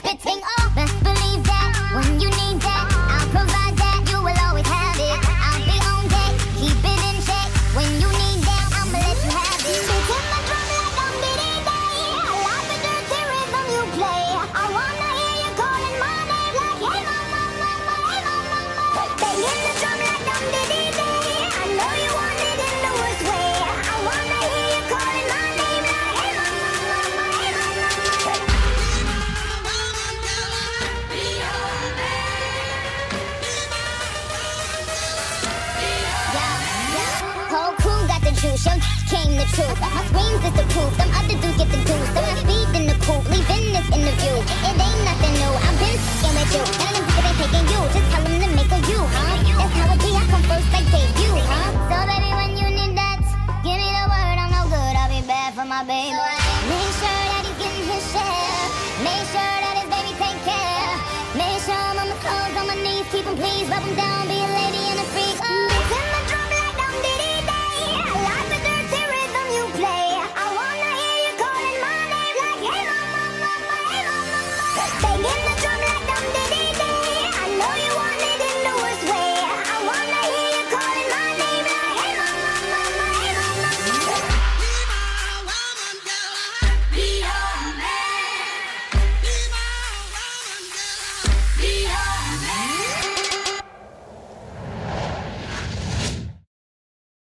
juice, young came the truth. My screams is the proof, them other dudes get the goose. So I speed in the coupe, leaving this interview. It ain't nothing new, I've been f***ing with you. None of them they taking you, just tell them to make a you, huh? That's how it be, I come first like debut, huh? So baby, when you need that, give me the word, I'm no good, I'll be bad for my baby. Make sure that he's getting his share. Make sure that his baby take care. Make sure I'm on my toes, on my knees, keep him please, rub him down,